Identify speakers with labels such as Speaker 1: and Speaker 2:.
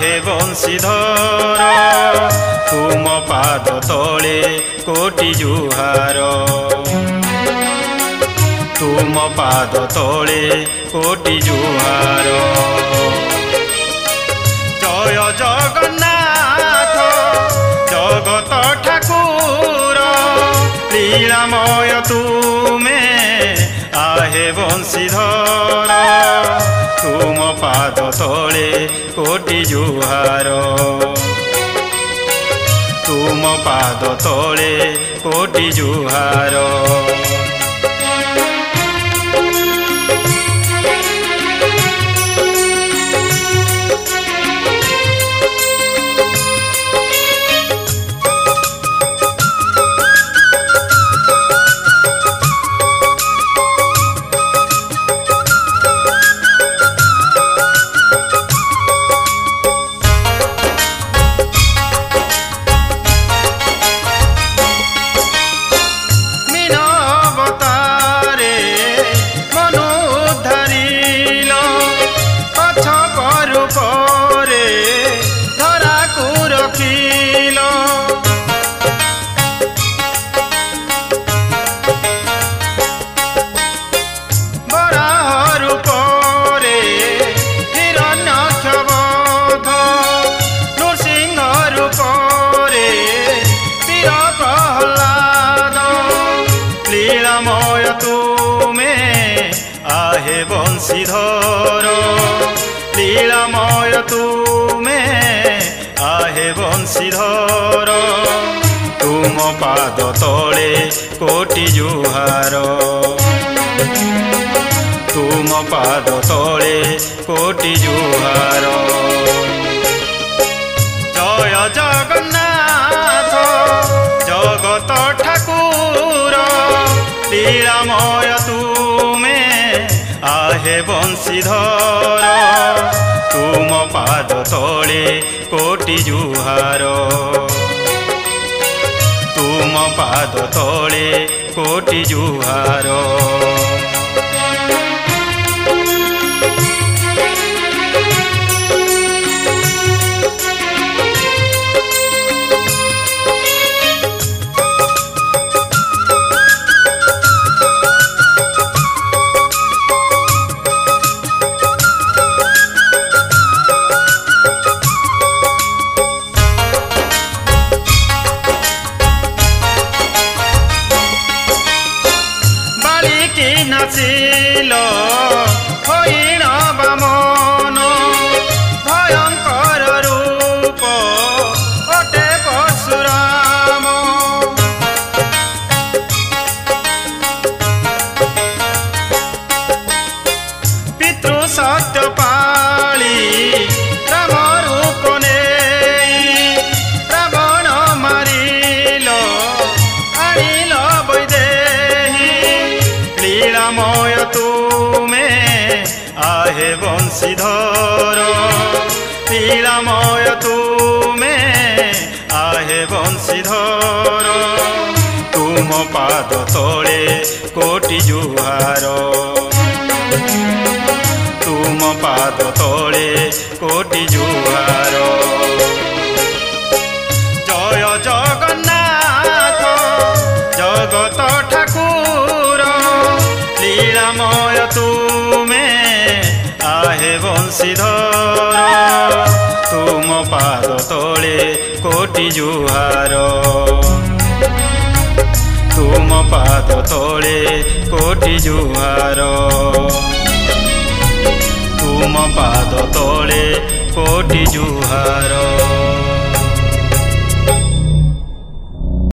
Speaker 1: ହେ ବଂଶୀଧର ତୁମ ପାଦ ତଳେ କୋଟି ଜୁହାର ତୁମ ପାଦ ତଳେ କୋଟି ଜୁହାର ଜୟ ଜଗନ୍ନାଥ ଜଗତ ଠାକୁର ଲୀଳାମୟ ତୁମେ ଆହେ ବଂଶୀଧର তুম পাদ তলে কোটি জুহার তুম পাদ তলে কোটি জুহার falta তুমে আহে বংশীধর। লীলাময় তুমে আহে বংশীধর। তুম পাদ তলে কোটি জুহার। তুম পাদ তলে কোটি জুহার। জয় জয়। শ্রীরাময় তুমে আহে বংশীধর তুম পাদ তলে কোটি জুহার। তুম পাদ তলে কোটি জুহার। बसेलो বংশীধর লীলাময় তুমে আহে বংশীধর। তুম পাদ তলে কোটি জুহার। তুম পাদ তলে কোটি জুহার। জয় জগন্নাথ, জগত ঠাকুর লীলাময় তুমি ବଂଶୀଧର ତୁମ ପାଦ ତଳେ କୋଟି ଜୁହାର ତୁମ ପାଦ ତଳେ କୋଟି ଜୁହାର ତୁମ ପାଦ ତଳେ କୋଟି ଜୁହାର